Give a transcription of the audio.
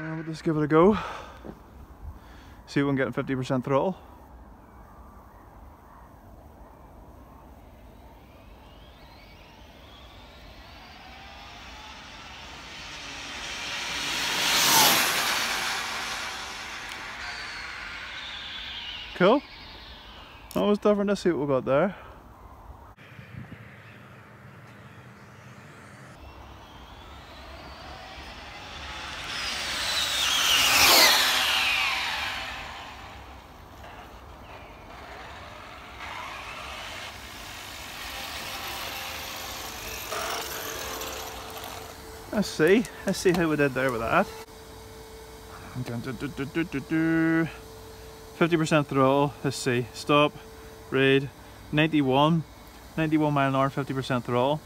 Let's give it a go. See if we can get 50% throttle. Cool. That was different. Let's see what we got there. Let's see. Let's see how we did there with that. 50% throttle. Let's see. Stop. Read. 91. 91 mile an hour, 50% throttle.